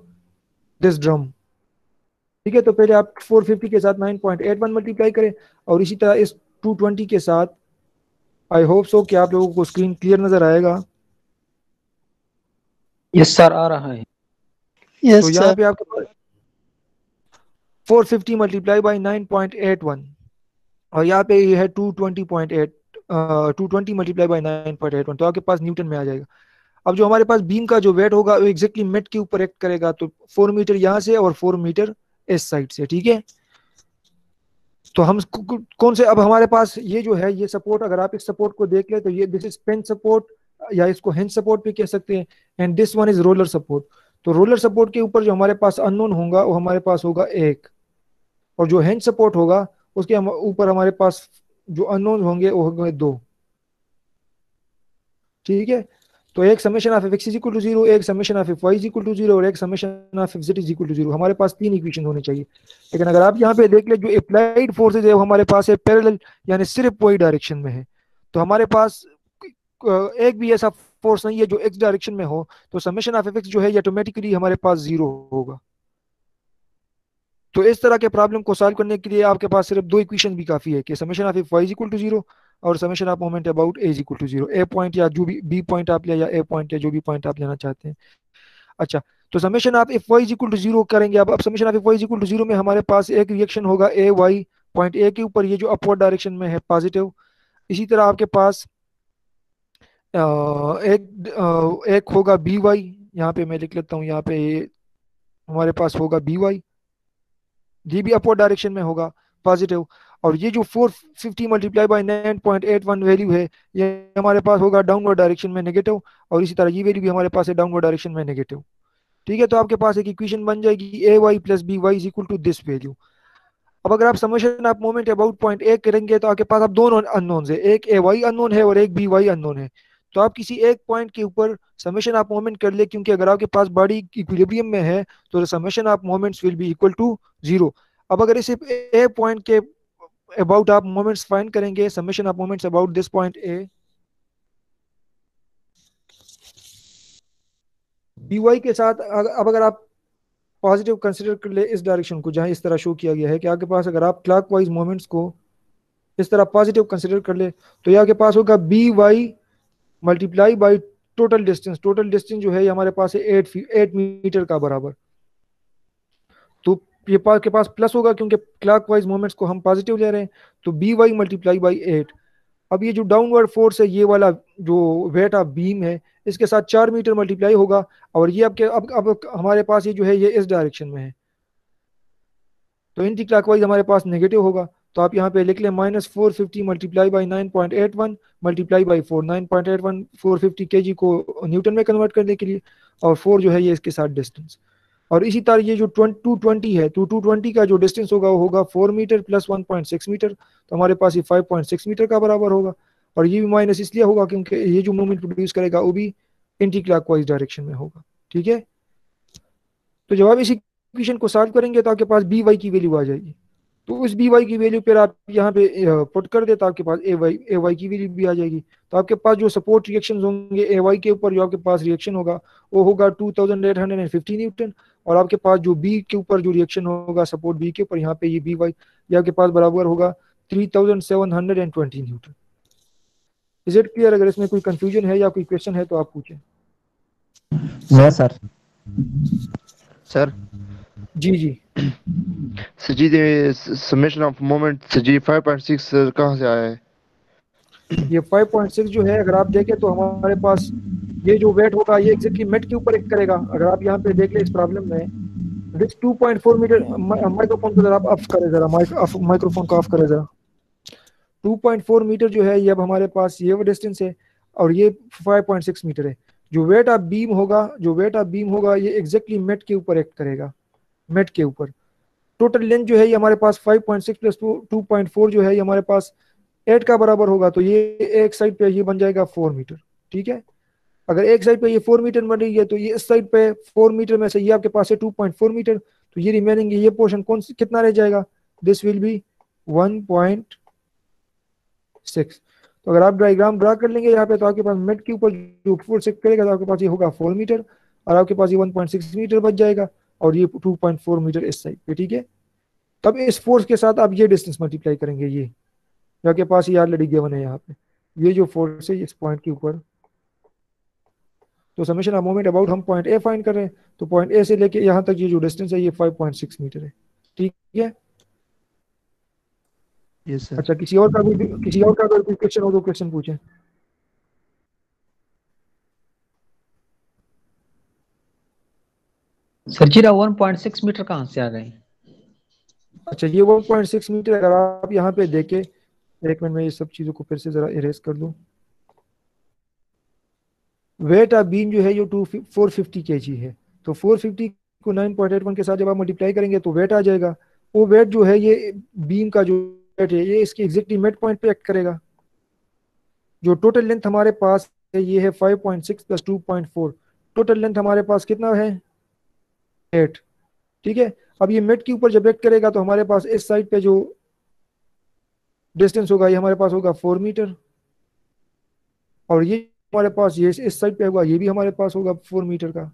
this drum. ठीक है तो पहले आप 450 के साथ 9.81 मल्टीप्लाई करें और इसी तरह इस 220 के साथ आई होप सो कि आप लोगों को स्क्रीन क्लियर नज़र आएगा।
यस सर आ रहा है।
Yes, तो यहाँ पे आपके पास 450 मल्टीप्लाई बाई 9.81 और यहाँ पे ये है 220.8 two twenty multiply by nine point eight one तो आपके पास न्यूटन में आ जाएगा। अब जो हमारे पास बीम का जो वेट होगा, वो एग्जैक्टली मेट के ऊपर एक्ट करेगा तो फोर मीटर यहाँ से और फोर मीटर इस साइड से, ठीक है? तो हम कौन से, अब हमारे पास ये जो है, ये सपोर्ट अगर आप इस सपोर्ट को देख ले तो ये दिस इज़ पेन सपोर्ट या इसको हेंड सपोर्ट भी कह सकते हैं and this one is roller support
तो रोलर सपोर्ट के ऊपर जो हमारे पास अननोन होगा, वो हमारे पास होगा एक। और जो हैंड सपोर्ट होगा, उसके ऊपर हम हमारे पास जो अननोन होंगे, वो होंगे दो। ठीक है? तो एक summation of X is equal to zero एक summation of F Y equal to zero और एक summation of F Z equal to zero हमारे पास तीन इक्वेशन होने चाहिए। लेकिन अगर आप यहाँ पे देख ले, जो अप्लाइड फोर्सेज है, वो हमारे पास है पैरेलल यानी सिर्फ़ वही डायरेक्शन में है। तो हमारे पास एक भी ऐसा फोर्स नहीं है जो एक्स डायरेक्शन में हो। तो समेशन ऑफ़ एफ़ एक्स जो है ऑटोमेटिकली हमारे पास ज़ीरो होगा। तो इस तरह के प्रॉब्लम को सॉल्व करने के लिए आपके पास सिर्फ़ दो इक्वेशन भी काफ़ी है, कि summation of Y is equal to zero और summation of moment about A equal to zero A point या जो भी बी पॉइंट आप लिया या ए पॉइंट या जो भी पॉइंट आप लेना चाहते हैं। अच्छा तो summation of F Y equal to zero करेंगे अब अब summation of F Y equal to zero में हमारे पास एक रिएक्शन होगा ए वाई पॉइंट ए के ऊपर, ये जो अपवर्ड डायरेक्शन में है पॉजिटिव इसी तरह आपके पास एक एक होगा बी वाई यहाँ पे मैं लिख लेता हूँ, यहाँ पे हमारे पास होगा बी वाई ये भी अपवर्ड डायरेक्शन में होगा पॉजिटिव और ये जो 450 मल्टीप्लाई बाई 9.81 वैल्यू है, ये हमारे पास होगा डाउनवर्ड डायरेक्शन में नेगेटिव और इसी तरह ये वैल्यू भी हमारे पास है डाउनवर्ड डायरेक्शन में नेगेटिव ठीक है तो आपके पास एक इक्वेशन बन जाएगी A Y plus B Y is equal to this value अब अगर आप समेशन आप मोमेंट अबाउट पॉइंट ए करेंगे तो आपके पास अब दोनों अननोन है, एक ए वाई अननोन है और एक बी वाई अननोन है। तो आप किसी एक पॉइंट के ऊपर समेशन ऑफ़ मोमेंट कर ले, क्योंकि अगर आपके पास बॉडी इक्विलिब्रियम में है तो summation of moments will be equal to zero अब अगर इसे ए पॉइंट के अबाउट आप मोमेंट्स फाइंड करेंगे summation of moments about this point A B Y के साथ अब अगर आप पॉजिटिव कंसिडर कर ले, इस डायरेक्शन को, जहाँ इस तरह शो किया गया है कि आपके पास अगर आप क्लॉकवाइज मोमेंट्स को इस तरह पॉजिटिव कंसिडर कर ले तो ये आपके पास होगा B Y multiply by total distance total distance जो है ये हमारे पास है एट एट मीटर का बराबर। तो ये पास के पास प्लस होगा क्योंकि क्लॉक वाइज मोमेंट्स को हम पॉजिटिव ले रहे हैं। तो B Y multiply by eight अब ये जो डाउनवर्ड फोर्स है, ये वाला जो वेट ऑफ़ बीम है, इसके साथ चार मीटर मल्टीप्लाई होगा। और ये आपके, अब अब हमारे पास ये जो है, ये इस डायरेक्शन में है। तो एंटी क्लॉकवाइज हमारे पास नेगेटिव होगा। तो आप यहाँ पे लिख लें minus four fifty multiply by nine point eight one multiply by four nine point eight one four fifty K G को न्यूटन में कन्वर्ट करने के लिए, और फोर जो है ये इसके साथ डिस्टेंस और इसी तरह ये जो टू ट्वेंटी है टू टू ट्वेंटी का जो डिस्टेंस होगा, वो होगा four meter plus one point six meter तो हमारे पास ये फाइव पॉइंट सिक्स मीटर का बराबर होगा. और ये भी माइनस इसलिए होगा क्योंकि ये जो मूवमेंट प्रोड्यूस करेगा, वो भी एंटी क्लॉकवाइज डायरेक्शन में होगा. ठीक है? तो जब आप इस इक्वेशन को सॉल्व करेंगे तो आपके पास बी वाई की वैल्यू आ जाएगी. तो उस बी वाई की वैल्यू पर आप यहाँ पे पुट कर दे तो आपके पास ए वाई ए वाई की वैल्यू भी आ जाएगी। तो आपके पास जो सपोर्ट रिएक्शन होंगे ए वाई के ऊपर जो आपके पास रिएक्शन होगा वो होगा two thousand eight hundred and fifty newton और आपके पास जो बी के ऊपर जो रिएक्शन होगा सपोर्ट बी के ऊपर यहाँ पे ये बी वाई ये आपके पास बराबर होगा three thousand seven hundred and twenty newton is it clear अगर इसमें कोई कंफ्यूजन है या कोई क्वेश्चन है तो आप पूछें।
Sir
sir
ji ji.
Sir ji summation of moment sir ji 5.6 कहाँ से आया है?
ये 5.6 जो है, अगर आप देखें तो हमारे पास ये जो वेट होगा, ये एग्जैक्टली मेट के ऊपर एक करेगा। अगर आप यहाँ पे देख ले, इस प्रॉब्लम में विच 2.4 मीटर माइक्रोफोन को जरा ऑफ़ करें जरा माइक्रोफोन को ऑफ़ करें जरा। 2.4 मीटर जो है, ये अब हमारे पास ये वो डिस्टेंस है, और ये 5.6 मीटर है। जो वेट ऑफ़ बीम होगा, जो वेट ऑफ़ बीम होगा, ये एग्जैक्टली मेट के ऊपर एक्ट करेगा। मेट के ऊपर। टोटल लेंथ जो है ये हमारे पास 5.6 प्लस टू पॉइंट जो है ये हमारे पास 8 का बराबर होगा तो ये एक साइड पे ये बन जाएगा 4 मीटर ठीक है? अगर एक साइड पे ये 4 मीटर बन रही है तो ये इस साइड पे 4 मीटर में से ये आपके पास है 2.4 मीटर तो ये रिमेनिंग ये पोर्शन कौन कितना रह जाएगा? दिस विल बी 1.6 तो अगर आप डायग्राम ड्रा कर लेंगे यहाँ पे तो आपके पास मेट के ऊपर जो फोर सेक्ट करेगा तो आपके पास ये होगा फोर मीटर और आपके पास ये 1.6 मीटर बच जाएगा। और ये 2.4 मीटर इस साइड पे ठीक है? तब इस फोर्स के साथ आप ये डिस्टेंस मल्टीप्लाई करेंगे ये। आपके पास ये ऑलरेडी गिवन है यहाँ पे। ये जो फोर्स है इस पॉइंट के ऊपर। तो समेशन ऑफ़ मोमेंट अबाउट हम पॉइंट ए फाइंड कर रहे हैं तो पॉइंट ए से लेके यहाँ तक ये जो डिस्टेंस है ये 5.6 मीटर है। ठीक है?
यस सर
अच्छा किसी और का भी किसी और का अगर कोई क्वेश्चन हो तो क्वेश्चन पूछें।
सर जीरा 1.6 मीटर कहाँ से आ गए
अच्छा ये 1.6 मीटर अगर आप यहाँ पे देखें, एक मिनट में ये सब चीज़ों को फिर से ज़रा इरेज कर दूँ। वेट ऑफ़ बीम जो है, ये to four fifty K G है। तो 450 को 9.81 के साथ जब आप मल्टीप्लाई करेंगे तो वेट आ जाएगा। वो वेट जो है, ये बीम का जो वेट है, ये इसकी एग्जैक्टली मिड पॉइंट पे एक्ट करेगा। जो टोटल लेंथ हमारे पास है, ये है 5.6 प्लस 2.4 टोटल लेंथ हमारे पास कितना है? एट। ठीक है? अब ये मिड के ऊपर जब एक्ट करेगा तो हमारे पास इस साइड पे जो डिस्टेंस होगा, ये हमारे पास होगा फोर मीटर और ये हमारे पास ये इस साइड पे होगा, ये भी हमारे पास होगा फोर मीटर का।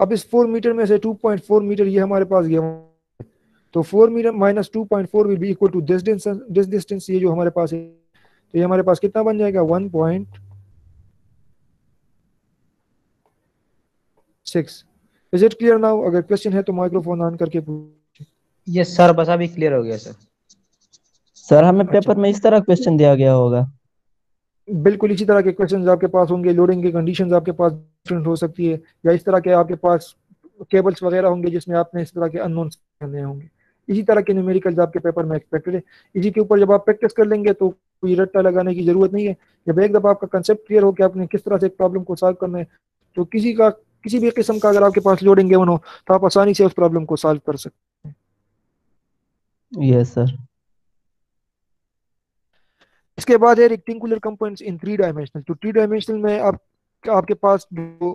अब इस फोर मीटर में से 2.4 मीटर ये हमारे पास गया। तो four meter minus two point four will be equal to this distance ये जो हमारे पास है तो ये हमारे पास कितना बन जाएगा? One point six is it clear now अगर क्वेश्चन है तो माइक्रोफोन ऑन करके पूछिए।
यस सर बस अभी क्लियर हो गया सर
सर हमें पेपर अच्छा। में इस तरह क्वेश्चन दिया गया होगा।
बिल्कुल इसी तरह के क्वेश्चंस आपके पास होंगे लोडिंग की कंडीशंस आपके पास डिफरेंट हो सकती है या इस तरह के आपके पास केबल्स वगैरह होंगे जिसमें आपने इस तरह के अननोन करने होंगे। इसी तरह के न्यूमेरिकल्स आपके पेपर में एक्सपेक्टेड है। इसी के ऊपर जब आप प्रैक्टिस कर लेंगे तो कोई रट्टा लगाने की ज़रूरत नहीं है। जब एक दफ़ा आपका कंसेप्ट क्लियर हो कि आपने किस तरह से एक प्रॉब्लम को सॉल्व करना है तो किसी का किसी भी किस्म का अगर आपके पास लोडिंग गिवन हो तो आप आसानी से उस प्रॉब्लम को सॉल्व कर सकते हैं।
यस सर
इसके बाद है rectangular components in three dimensional तो थ्री डायमेंशनल में आप आपके पास जो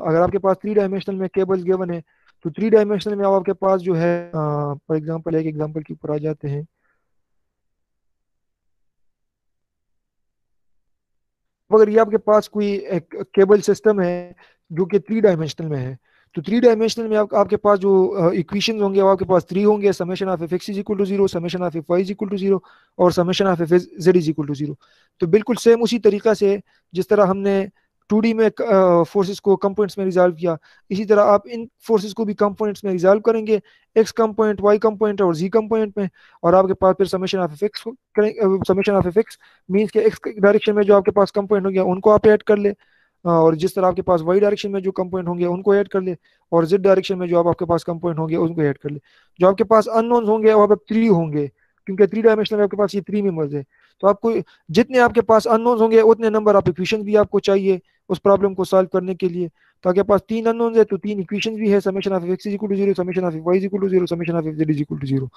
अगर आपके पास थ्री डायमेंशनल में केबल्स गिवन है तो थ्री डायमेंशनल में आपके पास जो है फॉर एग्जांपल एक एग्जांपल के ऊपर आ जाते हैं। अगर ये आपके पास कोई एक केबल सिस्टम है जो कि थ्री डायमेंशनल में है। तो थ्री डायमेंशनल में आप, आपके पास जो इक्वेशंस होंगे वो आपके पास थ्री होंगे summation of F x is equal to zero summation of F y is equal to zero और summation of F z is equal to zero तो बिल्कुल सेम उसी तरीका से जिस तरह हमने टू डी में फोर्सेस को कंपोनेंट्स में रिजॉल्व किया इसी तरह आप इन फोर्सेस को भी कंपोनेंट्स में रिजॉल्व करेंगे एक्स कंपोनेंट वाई कंपोनेंट और जी कंपोनेंट में और आपके पास फिर समेशन ऑफ़ एफ़ एक्स करेंगे summation of F x means के एक्स डायरेक्शन में जो आपके पास कंपोनेंट हो गया उनको आप ऐड कर ले। और जिस तरह आपके पास वाई डायरेक्शन में जो कंपोनेंट होंगे, उनको ऐड कर ले, और जेड डायरेक्शन में जो आप, आपके पास कंपोनेंट होंगे, उनको ऐड कर ले। जो आपके पास अननोन होंगे वो आप थ्री होंगे, क्योंकि थ्री डायमेंशनल में आपके पास ये थ्री मेंबर्स है। तो आपको जितने आपके पास अननोन होंगे, उतने नंबर ऑफ़ इक्वेशन भी आपको चाहिए उस प्रॉब्लम को सॉल्व करने के लिए। तो आपके पास तीन अननोन है तो तीन इक्वेशन भी है summation of x is equal to zero summation of y is equal to zero summation of z is equal to zero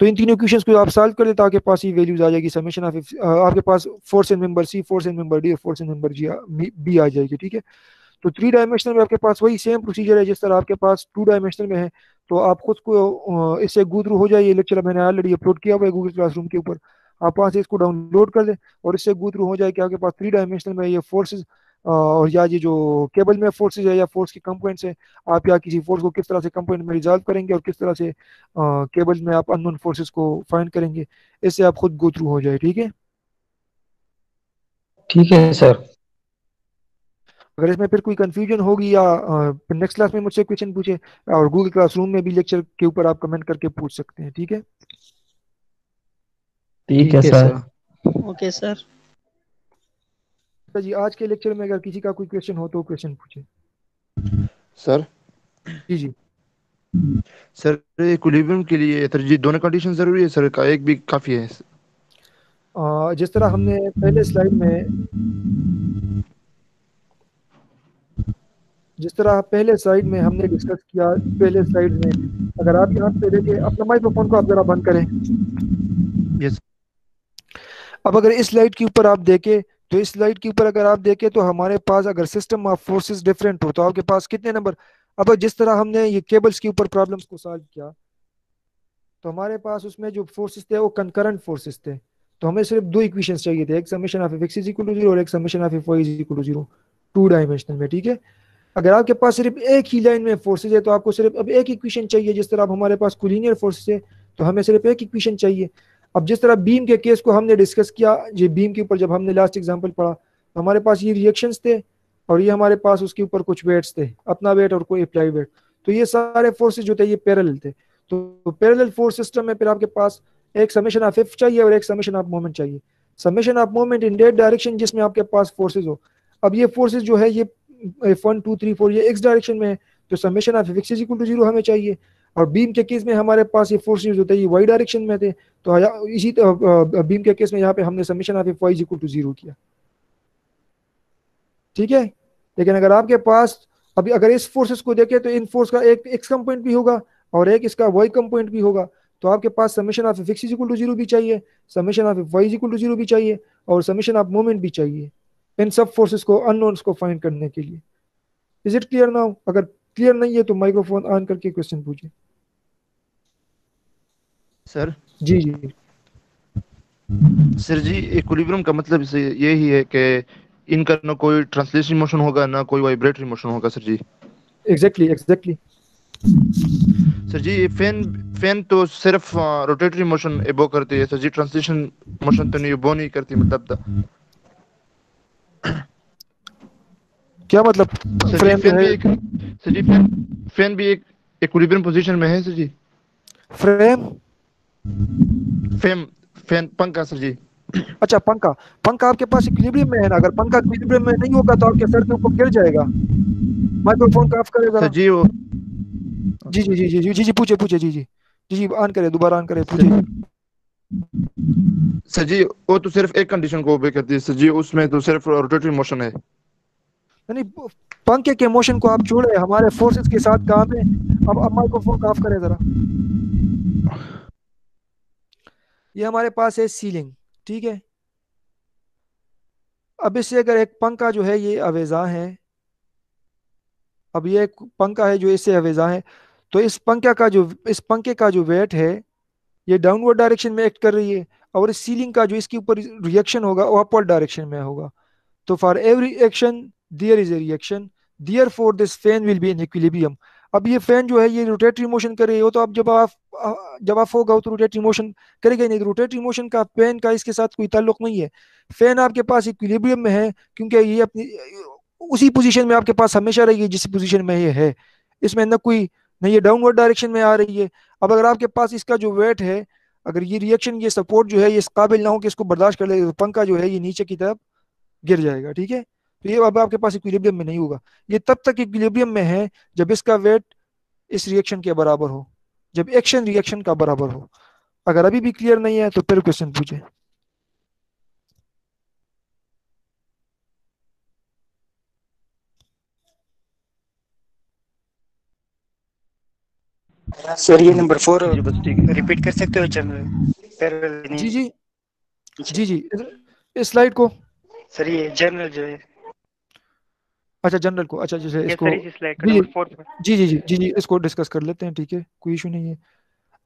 तो इन तीनों इक्वेशंस को आप सॉल्व कर देते आपके पास ये वैल्यूज़ आ जाएगी समेशन ऑफ़ आपके पास force and member C force and member D और force and member G B आ जाएगी, ठीक है? तो थ्री डायमेंशनल में आपके पास वही सेम प्रोसीजर है जिस तरह आपके पास टू डायमेंशनल में है। तो आप खुद को इससे गो थ्रू हो जाए लेक्चर मैंने ऑलरेडी अपलोड किया हुआ है गूगल क्लासरूम के ऊपर। आप वहाँ से इसको डाउनलोड कर लें और इससे गो थ्रू हो जाए कि आपके पास थ्री डायमेंशनल में ये फोर्सेज और या ये जो केबल में फोर्सेज है या फोर्स के कंपोनेंट्स है आप या किसी फोर्स को किस तरह से कंपोनेंट में रिजॉल्व करेंगे और किस तरह से केबल में आप अननोन फोर्सेस को फाइंड करेंगे इससे आप खुद गो थ्रू हो जाए ठीक है?
ठीक है सर।
अगर इसमें फिर कोई कंफ्यूजन होगी या नेक्स्ट क्लास में मुझसे क्वेश्चन पूछे और गूगल क्लासरूम में भी लेक्चर के ऊपर आप कमेंट करके पूछ सकते हैं ठीक है?
ठीक है सर।
ओके सर
तो जी आज के लेक्चर में अगर किसी का कोई क्वेश्चन हो तो क्वेश्चन पूछे।
Sir
ji ji.
Sir equilibrium के लिए तरजीह दोनों कंडीशन ज़रूरी है सर का एक भी काफ़ी है।
अ, जिस तरह हमने पहले स्लाइड में जिस तरह पहले स्लाइड में हमने डिस्कस किया पहले स्लाइड में अगर आप यहाँ पे देखिए अपना माइक्रोफोन को आप जरा बंद करें।
यस
अब अगर इस स्लाइड के ऊपर आप देखें तो इस स्लाइड के ऊपर अगर आप देखें तो हमारे पास अगर सिस्टम ऑफ़ फोर्सेस डिफरेंट हो तो आपके पास कितने नंबर अब जिस तरह हमने ये केबल्स के ऊपर प्रॉब्लम्स को सॉल्व किया तो हमारे पास उसमें जो फोर्सेस थे वो कंकरेंट फोर्सेस थे। तो हमें सिर्फ़ दो इक्वेशंस चाहिए थे, एक summation of x is equal to zero और एक summation of y is equal to zero two dimensional में, ठीक है? अगर आपके पास सिर्फ़ एक ही लाइन में फोर्सेज है तो आपको सिर्फ़ अब एक इक्वेशन चाहिए जिस तरह हमारे पास कुलीनियर फोर्सेज है तो हमें सिर्फ़ एक इक्वेशन चाहिए। अब जिस तरह बीम के केस को हमने डिस्कस किया, ये बीम के ऊपर जब हमने लास्ट एग्जांपल पढ़ा तो हमारे पास ये रिएक्शंस थे और ये हमारे पास उसके ऊपर कुछ वेट्स थे, अपना वेट और कोई अप्लाई वेट तो ये सारे फोर्सेज जो थे, ये पैरेलल थे। तो पैरेलल फोर्स सिस्टम में फिर आपके पास एक समेशन ऑफ़ एफ़ चाहिए और एक समेशन ऑफ़ मोमेंट चाहिए। Summation of moment in that direction जिसमें आपके पास फोर्सेज हो। अब ये फोर्सेज जो है, ये वन टू थ्री फोर ये एक्स डायरेक्शन में है तो summation of x is equal to zero हमें चाहिए। और बीम के केस में हमारे पास ये फोर्सेज होते हैं ये वाई डायरेक्शन में थे तो या- इसी बीम के केस में यहाँ पे हमने summation of F y equal to zero किया। ठीक है? लेकिन अगर आपके पास, अभी अगर इस फोर्सेस को देखें तो इन फोर्स का एक एक्स कंपोनेंट भी होगा और एक इसका वाई कंपोनेंट भी होगा। तो आपके पास summation of F x equal to zero भी चाहिए summation of y equal to zero भी चाहिए और समीशन ऑफ़ मोमेंट भी चाहिए इन सब फोर्सेस को अननोन्स को फाइंड करने के लिए। इज़ इट क्लियर नाउ अगर क्लियर नहीं है तो माइक्रोफोन ऑन करके क्वेश्चन पूछिए
sir
ji ji.
Sir ji equilibrium का मतलब इसे यही है कि इनका ना कोई ट्रांसलेशन मोशन होगा ना कोई वाइब्रेटरी मोशन होगा sir ji.
Exactly exactly
sir ji ये फ़ैन फ़ैन तो सिर्फ़ रोटेटरी मोशन एबो करती है सर जी ट्रांसलेशन मोशन तो नहीं वो नहीं करती मतलब दा।
क्या मतलब
सर जी
फ्रेम
फ़ैन भी एक सर जी फ़ैन फ़ैन भी एक इक्विलिब्रियम पोजीशन में है sir ji.
Frame
fan fan पंखा सर जी।
अच्छा पंखा। पंखा आपके पास इक्विलिब्रियम में है ना? अगर पंखा इक्विलिब्रियम में नहीं होगा तो आपके सर के ऊपर गिर जाएगा। माइक्रोफोन का ऑफ़ करें जरा
जी वो
जी जी जी जी जी जी जी पूछे पूछे जी जी। जी जी ऑन करें दोबारा ऑन करें पूछे
सर जी वो तो सिर्फ़ एक कंडीशन को ओबे करती है सर जी उसमें तो सिर्फ़ रोटेटरी मोशन है।
नहीं पंखे के मोशन को आप छोड़े हमारे फोर्सेस के साथ काम है। अब अब माइक्रोफोन ऑफ़ करें जरा। ये हमारे पास है सीलिंग ठीक है? अब इससे अगर एक पंखा जो है, ये अवेजा है। अब ये एक पंखा है जो इससे अवेजा है। तो इस पंखे का जो, इस पंखे का जो वेट है, ये डाउनवर्ड डायरेक्शन में एक्ट कर रही है और इस सीलिंग का जो इसके ऊपर रिएक्शन होगा, वो अपवर्ड डायरेक्शन में होगा। तो for every action there is a reaction there for this fan will be in equilibrium अब ये फ़ैन जो है, ये रोटेटरी मोशन कर रही है तो अब जब आप जब आप होगा तो रोटेटरी मोशन करेगा नहीं। रोटेटरी मोशन का फ़ैन का इसके साथ कोई ताल्लुक नहीं है। फ़ैन आपके पास इक्विलिब्रियम में है, क्योंकि ये अपनी, उसी पोजीशन में आपके पास हमेशा रहेगी, जिस पोजीशन में ये है। इसमें न कोई नहीं ये डाउनवर्ड डायरेक्शन में आ रही है। अब अगर आपके पास इसका जो वेट है, अगर ये रिएक्शन ये सपोर्ट जो है, ये इस काबिल ना हो कि इसको बर्दाश्त कर ले तो पंखा जो है, ये नीचे की तरफ़ गिर जाएगा, ठीक है? तो ये अब आपके पास इक्विलिब्रियम में नहीं होगा। ये तब तक इक्विलिब्रियम में है जब इसका वेट इस रिएक्शन के बराबर हो जब एक्शन रिएक्शन का बराबर हो। अगर अभी भी क्लियर नहीं है तो फिर क्वेश्चन पूछे।
सर ये नंबर फोर रिपीट कर सकते हो जनरल
जी जी। जी जी। इस स्लाइड को।
सर ये जर्नल जो है।
अच्छा जनरल को अच्छा जैसे इसको जी जी जी जी जी जी इसको डिस्कस कर लेते हैं ठीक है? कोई इशू नहीं है।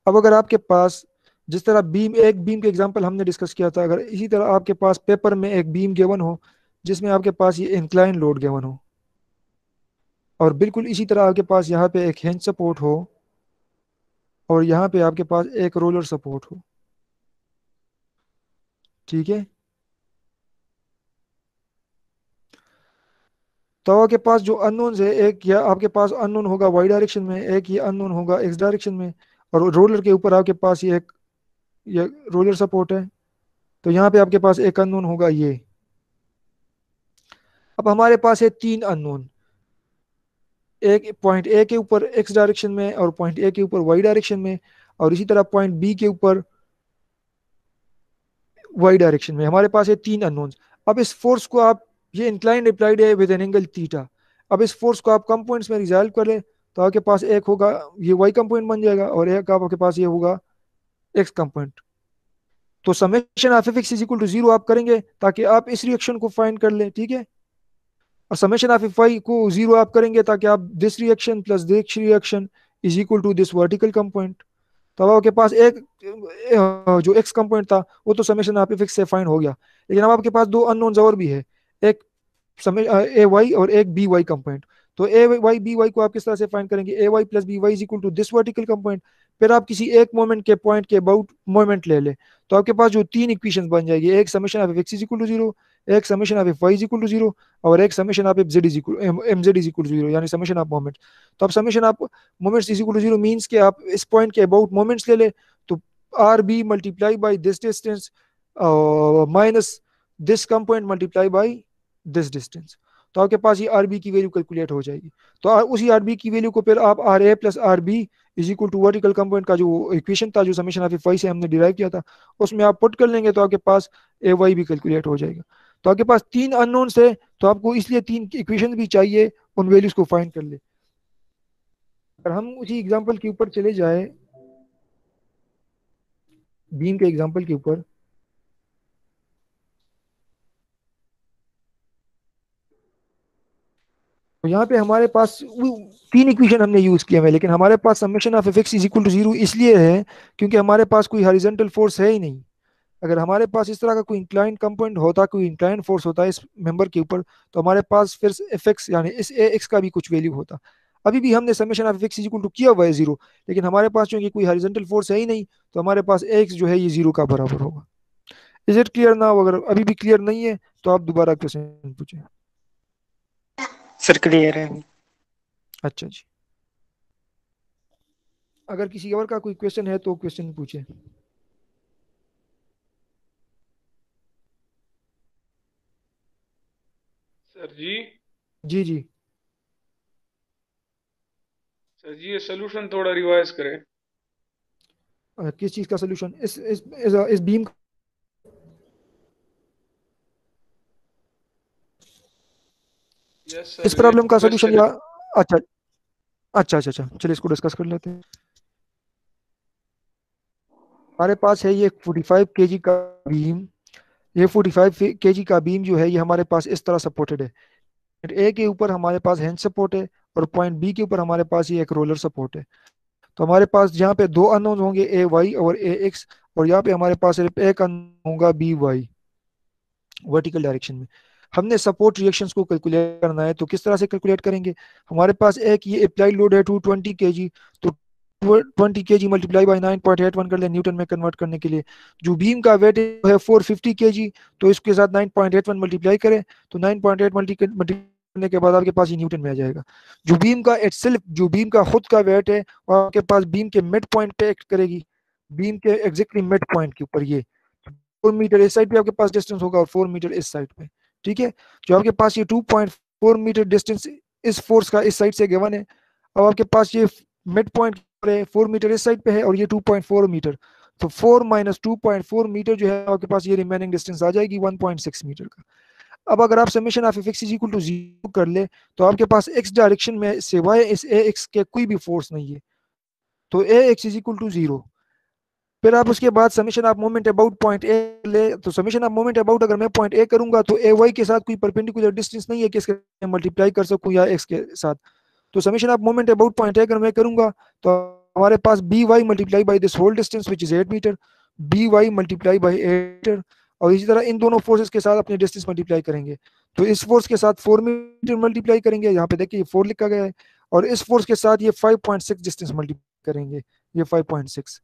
अब अगर आपके पास जिस तरह बीम एक बीम के एग्जांपल हमने डिस्कस किया था अगर इसी तरह आपके पास पेपर में एक बीम गिवन हो जिसमें आपके पास ये इंक्लाइन लोड गेवन हो और बिल्कुल इसी तरह आपके पास यहाँ पे एक हेंज सपोर्ट हो और यहाँ पे आपके पास एक रोलर सपोर्ट हो ठीक है? तो आपके पास जो अननोन है, एक या आपके पास अननोन होगा वाई डायरेक्शन में, एक ये अननोन होगा एक्स डायरेक्शन में, और रोलर के ऊपर आपके पास ये एक, ये रोलर सपोर्ट है। तो यहाँ पे आपके पास एक अननोन होगा ये। अब हमारे पास है तीन अननोन एक पॉइंट ए के ऊपर एक्स डायरेक्शन में और पॉइंट ए के ऊपर वाई डायरेक्शन में, और इसी तरह पॉइंट बी के ऊपर वाई डायरेक्शन में। हमारे पास है तीन अननोन्स अब इस फोर्स को आप ये इंक्लाइन अप्लाइड है विद एन एंगल थीटा अब इस फोर्स को आप कंपोनेंट्स में रिजॉल्व कर ले तो आपके पास एक होगा, ये वाई कंपोनेंट बन जाएगा और एक आपके पास ये होगा एक्स कंपोनेंट तो summation of F x is equal to zero आप करेंगे ताकि आप इस रिएक्शन को फाइंड कर ले, ठीक है? और समेशन ऑफ़ एफ़ वाई को ज़ीरो आप करेंगे ताकि आप this reaction plus this reaction is equal to this vertical component तो आपके पास एक, जो एक्स कंपोनेंट था, वो तो समेशन ऑफ़ एफ़ एक्स से फाइंड हो गया। लेकिन अब आपके पास दो अननोन्स और भी है। एक समय ए वाई और एक बी वाई कंपोनेंट तो ए वाई बी वाई को आप किस तरह से फाइंड करेंगे? A y plus B y is equal to this vertical component फिर आप किसी एक मोमेंट के पॉइंट के अबाउट मोमेंट ले ले. तो आपके पास जो तीन इक्वेशन बन जाएगी, एक summation of x is equal to zero एक summation of F y is equal to zero और एक summation of F z is equal M z is equal to zero यानी समेशन ऑफ़ मोमेंट तो अब summation of moments is equal to zero means कि आप इस point के about moments ले ले. तो R B multiply by this distance minus this component multiply by this distance तो आपके पास ये आर बी की वैल्यू कैलकुलेट हो जाएगी। तो उसी आर बी की वैल्यू को फिर आप R A plus R B is equal to vertical component का जो इक्वेशन था, जो समीशन ऑफ़ वाई से हमने डिराइव किया था, उसमें आप पुट कर लेंगे तो आपके पास ए वाई भी कैलकुलेट हो जाएगा। तो आपके पास तीन अननोन्स है तो आपको इसलिए तीन इक्वेशन भी चाहिए, उन वैल्यूज़ को फाइंड कर ले। अगर हम उसी एग्जांपल के ऊपर चले जाए बीम के एग्जांपल के ऊपर यहाँ पे हमारे पास तीन इक्वेशन हमने यूज़ किया है, लेकिन हमारे पास summation of F is equal to zero इसलिए है क्योंकि हमारे पास कोई हॉरिजॉन्टल फोर्स है ही नहीं। अगर हमारे पास इस तरह का कोई इंक्लाइन कंपोनेंट होता, कोई इंक्लाइन फोर्स होता है इस मेंबर के ऊपर तो हमारे पास फिर एफ़ एक्स यानी इस ए एक्स का भी कुछ वैल्यू होता। अभी भी हमने summation of F x equal to किया हुआ है ज़ीरो लेकिन हमारे पास चूँकि कोई हॉरिजॉन्टल फोर्स है ही नहीं तो हमारे पास एक्स जो है ये ज़ीरो का बराबर होगा। इज़ इट क्लियर ना अगर अभी भी क्लियर नहीं है तो आप दोबारा क्वेश्चन पूछें।
सर क्लियर है
अच्छा जी। अगर किसी और का कोई क्वेश्चन है तो क्वेश्चन पूछे।
सर जी।
जी जी।
सर जी ये सोल्यूशन थोड़ा रिवाइज करें।
किस चीज़ का सोल्यूशन इस इस इस, इस बीम
यस
इस प्रॉब्लम का सोल्यूशन या अच्छा अच्छा अच्छा अच्छा चलिए इसको डिस्कस कर लेते हैं। हमारे पास है ये 45 केजी का बीम ये 45 केजी का बीम जो है ये हमारे पास इस तरह सपोर्टेड है। पॉइंट ए के ऊपर हमारे पास हैंड सपोर्ट है और पॉइंट बी के ऊपर हमारे पास ये एक रोलर सपोर्ट है। तो हमारे पास यहाँ पे दो अननोन होंगे ए वाई और ए एक्स और यहाँ पे हमारे पास सिर्फ़ एक अननोन होगा बी वाई वर्टिकल डायरेक्शन में। हमने सपोर्ट रिएक्शंस को कैलकुलेट करना है तो किस तरह से कैलकुलेट करेंगे? हमारे पास एक ये अप्लाई लोड है टू ट्वेंटी के जी तो twenty K G multiply by nine point eight one कर ले न्यूटन में कन्वर्ट करने के लिए। जो बीम का वेट है फोर फिफ्टी के जी तो इसके साथ nine point eight one multiply करें तो नाइन पॉइंट एट मल्टी करने के बाद आपके पास ये न्यूटन में आ जाएगा। जो बीम का इटसेल्फ जो बीम का खुद का वेट है, वो आपके पास बीम के मिड पॉइंट पे एक्ट करेगी। बीम के एग्जैक्टली मिड पॉइंट के ऊपर ये। फोर मीटर इस साइड पे आपके पास डिस्टेंस होगा और फोर मीटर इस साइड पे। ठीक है? जो आपके पास ये two point four meter distance इस फोर्स का, इस साइड से गिवन है, अब आपके पास ये मिड पॉइंट है फोर मीटर इस साइड पे है और ये टू पॉइंट फोर मीटर तो फोर माइनस टू मीटर जो है, आपके पास ये रिमेनिंग डिस्टेंस आ जाएगी वन पॉइंट सिक्स मीटर का। अब अगर आप summation of x is equal to zero कर ले तो आपके पास एक्स डायरेक्शन में सिवाय इस ए एक्स के कोई भी फोर्स नहीं है। तो A x is equal to zero फिर आप उसके बाद summation of moment about point A ले तो समीशन ऑफ़ मोमेंट अबाउट अगर मैं पॉइंट ए करूँगा तो ए वाई के साथ कोई परपेंडिकुलर डिस्टेंस नहीं है कि इसके मल्टीप्लाई कर सकूँ या एक्स के साथ। तो summation of moment about point A अगर मैं करूँगा तो हमारे पास B y multiply by this whole distance which is eight meter B y multiply by eight meter और इसी तरह इन दोनों फोर्सेस के साथ अपने डिस्टेंस मल्टीप्लाई करेंगे। तो इस फोर्स के साथ फोर मीटर मल्टीप्लाई करेंगे, यहाँ पे देखिए फोर लिखा गया है, और इस फोर्स के साथ ये five point six distance multiply करेंगे, ये फाइव पॉइंट सिक्स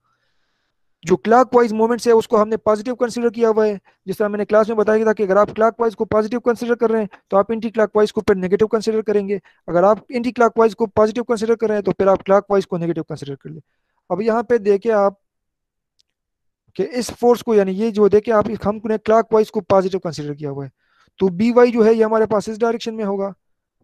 जो क्लाक वाइज मूवमेंट्स है उसको हमने पॉजिटिव कंसीडर किया हुआ है, जिस तरह मैंने क्लास में बताया था कि अगर आप क्लाक वाइज को पॉजिटिव कंसीडर कर रहे हैं तो आप एंटी क्लॉक वाइज को फिर नेगेटिव कंसीडर करेंगे। अगर आप एंटी क्लॉक वाइज को पॉजिटिव कंसीडर कर रहे हैं तो फिर आप क्लॉक वाइज को नेगेटिव कंसीडर कर ले। अब यहाँ पे देखे आप कि इस फोर्स को, यानी ये जो देखे आप, हमने क्लॉक वाइज को पॉजिटिव कंसिडर किया हुआ है। तो बी वाई जो है, ये हमारे पास इस डायरेक्शन में होगा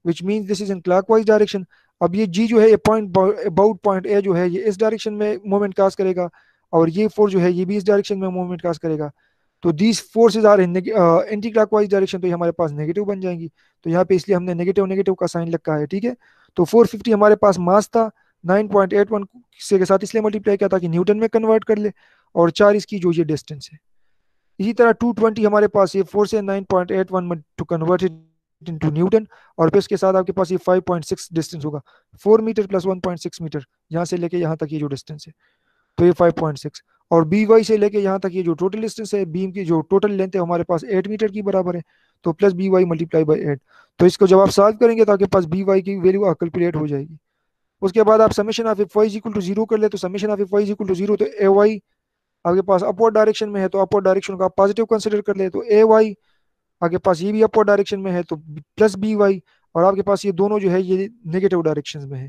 which mean this is in clockwise direction अब ये जी जो है, ये पॉइंट अबाउट पॉइंट ए जो है, ये इस डायरेक्शन में मूवमेंट काज करेगा। और ये फोर्स जो है, ये भी इस डायरेक्शन में मूवमेंट काज करेगा। तो these forces are anticlockwise direction तो ये हमारे पास नेगेटिव बन जाएँगी। तो यहाँ पे इसलिए हमने नेगेटिव नेगेटिव का साइन रखा है, ठीक है? तो 450 हमारे पास मास था 9.81 से के साथ इसलिए मल्टीप्लाई किया था कि न्यूटन में कन्वर्ट कर ले, और चार इसकी जो ये डिस्टेंस है। इसी तरह 220 हमारे पास ये फोर्स है 9.81 to convert it into newton और फिर उसके साथ आपके पास ये 5.6 डिस्टेंस होगा। 4 मीटर प्लस 1.6 मीटर यहाँ से लेके यहाँ तक ये जो डिस्टेंस है। तो ये 5.6 और बी वाई से लेके यहाँ तक ये जो टोटल डिस्टेंस है बीम की जो टोटल लेंथ है, हमारे पास 8 मीटर की बराबर है। तो plus B y multiply by eight तो इसको जब आप सॉल्व करेंगे तो आपके पास बी वाई की वैल्यू कैलकुलेट हो जाएगी। उसके बाद आप summation of F y equal to zero कर ले तो summation of F y equal to zero तो ए वाई आपके पास अपवर्ड डायरेक्शन में है तो अपवर्ड डायरेक्शन को आप पॉजिटिव कंसिडर कर ले तो ए वाई आपके पास ये भी अपवर्ड डायरेक्शन में है तो प्लस बी वाई और आपके पास ये दोनों जो है, ये नेगेटिव डायरेक्शन में है।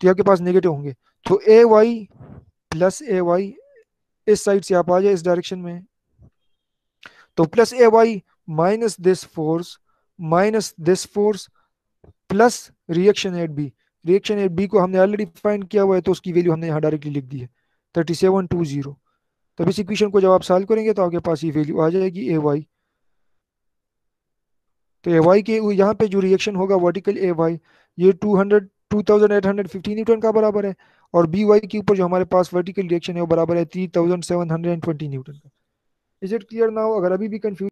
तो आपके पास नेगेटिव होंगे। तो A y plus A y इस साइड से आप आ जाए इस डायरेक्शन में। तो plus A y minus this force, minus this force, plus reaction at B. Reaction at B को हमने ऑलरेडी फाइंड किया हुआ है तो उसकी वैल्यू हमने यहाँ डायरेक्टली लिख दी है। थर्टी सेवन टू ज़ीरो तब इस इक्वेशन को जब आप सॉल्व करेंगे तो आपके पास ये वैल्यू आ जाएगी ए वाई। तो ए वाई के यहाँ पे जो रिएक्शन होगा वर्टिकल ए वाई, ये 200 2850 न्यूटन का बराबर है। और बी वाई के ऊपर जो हमारे पास वर्टिकल रिएक्शन है वो बराबर है 3720 न्यूटन का। इज़ इट क्लियर नाउ अगर अभी भी कंफ्यूज